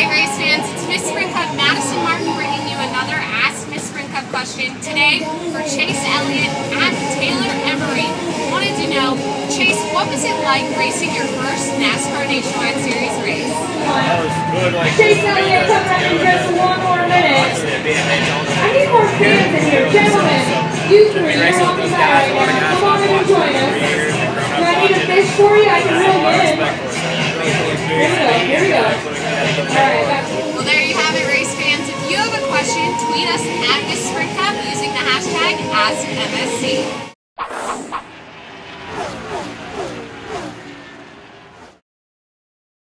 Alright race fans, it's Miss Sprint Cup Madison Martin bringing you another Ask Miss Sprint Cup question. Today for Chase Elliott and Taylor Emery. Wanted to know, Chase, what was it like racing your first NASCAR Nationwide Series race? That was good. Like, Chase Elliott, come back in just one more minute. I need more fans in here. Gentlemen, you three, you're on the side right now. Come on and join us. Do I need a fish for you? I can reel you in. Tweet us at Miss Sprint Cup using the hashtag AskMSC.